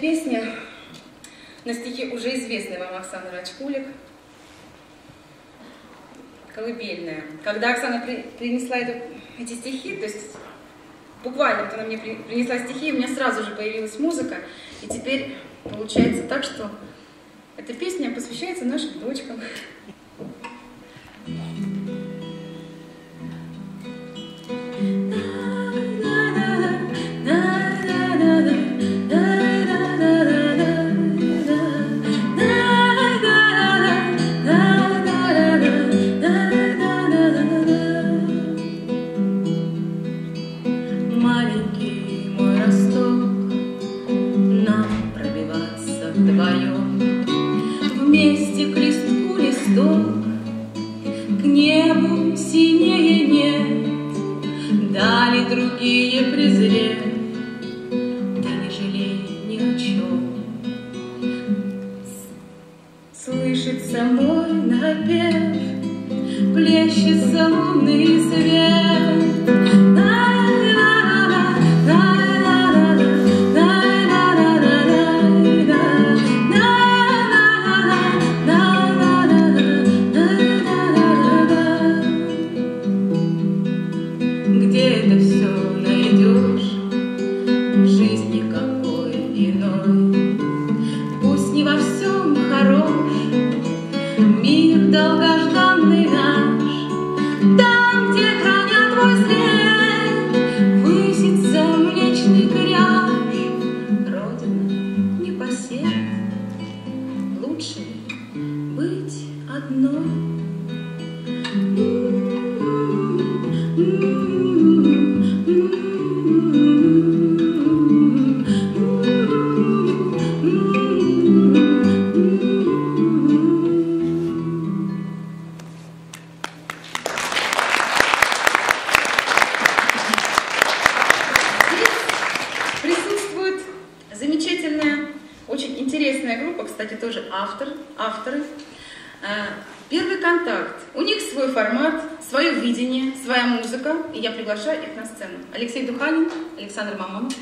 Песня на стихи уже известной вам Оксаны Рачкулик. Колыбельная. Когда Оксана при, принесла эту, эти стихи, то есть буквально вот она мне при, принесла стихи, у меня сразу же появилась музыка, и теперь получается так, что эта песня посвящается нашим дочкам. Вместе к листку листок, к небу синее нет, Дали другие презрев, ты не жалей ни о чем. Слышится мой напев, плещется лунный это все найдешь в жизни какой иной? Пусть не во всем хорош мир долгожданный интересная группа, кстати, тоже автор, авторы. Э, Первый контакт. У них свой формат, свое видение, своя музыка, и я приглашаю их на сцену. Алексей Духанин, Александр Мамонов.